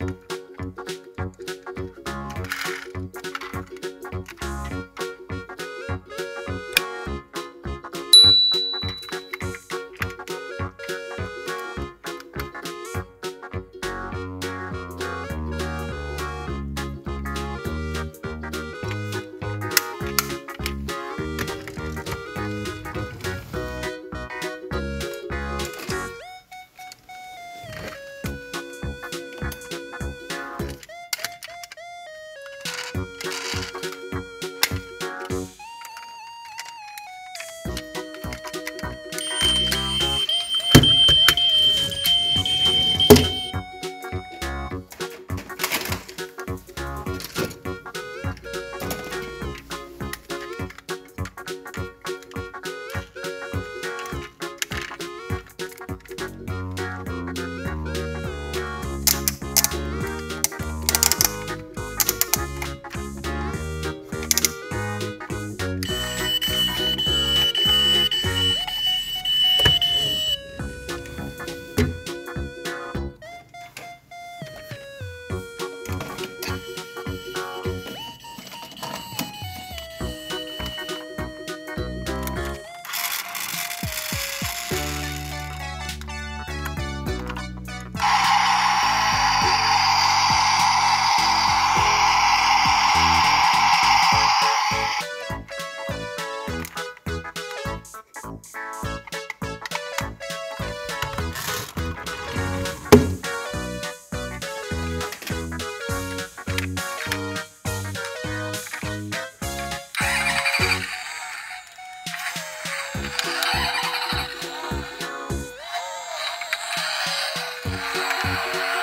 you Thank.